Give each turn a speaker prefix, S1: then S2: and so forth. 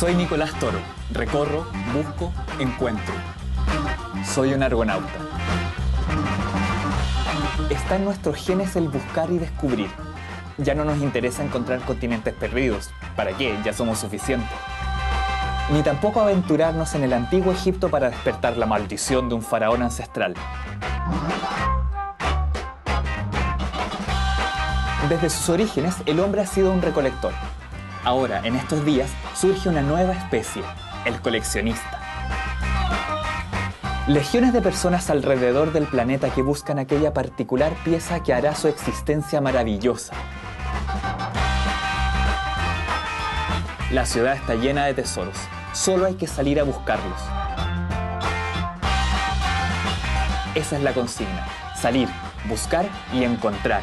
S1: Soy Nicolás Toro. Recorro, busco, encuentro. Soy un argonauta. Está en nuestros genes el buscar y descubrir. Ya no nos interesa encontrar continentes perdidos. ¿Para qué? Ya somos suficientes. Ni tampoco aventurarnos en el antiguo Egipto para despertar la maldición de un faraón ancestral. Desde sus orígenes, el hombre ha sido un recolector. Ahora, en estos días, surge una nueva especie, el coleccionista. Legiones de personas alrededor del planeta que buscan aquella particular pieza que hará su existencia maravillosa. La ciudad está llena de tesoros, solo hay que salir a buscarlos. Esa es la consigna, salir, buscar y encontrar.